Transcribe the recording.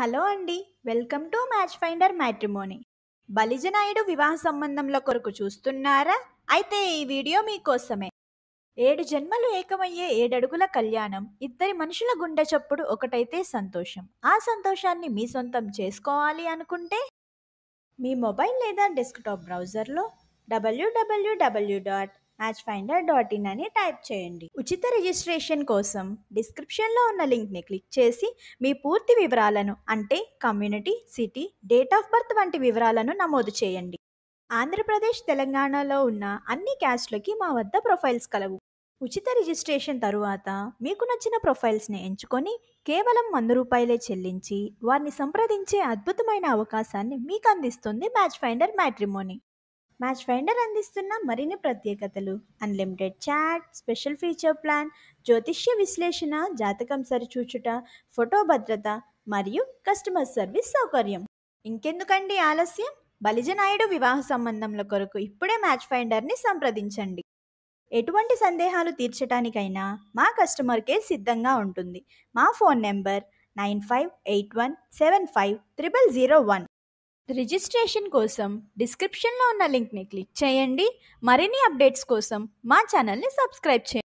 Hello అండి. Welcome to match finder matrimony. Balija Naidu వివాహ సంబంధంలో కొరకు చూస్తున్నారా? అయితే ఈ వీడియో మీకోసమే. ఏడు జన్మలు ఏకమయ్యే ఏడడుగుల కళ్యాణం ఇద్దరి మనుషుల గుండె చప్పుడు ఒకటైతే సంతోషం. ఆ సంతోషాన్ని మీ సొంతం చేసుకోవాలి అనుకుంటే? మీ మొబైల్ లేదా డెస్క్టాప్ బ్రౌజర్లో W W W dot match finder dot in అని టైప్ చేయండి. ఉచిత రిజిస్ట్రేషన్ కోసం డిస్క్రిప్షన్లో ఉన్న లింక్ని క్లిక్ చేసి మీ పూర్తి వివరాలను అంటే community city date of birth వంటి వివరాలను నమోదు చేయండి. ఆంధ్రప్రదేశ్ తెలంగాణలో ఉన్న అన్ని క్యాస్ట్లకి మా వద్ద ప్రొఫైల్స్ కలవు. ఉచిత రిజిస్ట్రేషన్ తరువాత మీకు నచ్చిన ప్రొఫైల్స్ని ఎంచుకొని కేవలం వంద రూపాయలే చెల్లించి వారిని సంప్రదించే అద్భుతమైన అవకాశాన్ని మీకు అందిస్తుంది match finder matrimony match finder అందిస్తున్న మరిన్ని ప్రత్యేకతలు. Unlimited chat special feature plan జ్యోతిష్య విశ్లేషణ జాతకం సరిచూచుట ఫోటో భద్రత మరియు కస్టమర్ సర్వీస్ సౌకర్యం. ఇంకెందుకండి ఆలస్యం? బలిజనాయుడు వివాహ సంబంధంల కొరకు ఇప్పుడే మ్యాచ్ ఫైండర్ని సంప్రదించండి. ఎటువంటి సందేహాలు తీర్చడానికైనా మా కస్టమర్ కేర్ సిద్ధంగా ఉంటుంది. మా phone number nine five eight one seven five triple zero one. Registration కోసం డిస్క్రిప్షన్లో ఉన్న లింక్ని క్లిక్ చేయండి. మరిన్ని అప్డేట్స్ కోసం మా ఛానల్ని సబ్స్క్రైబ్ చేయండి.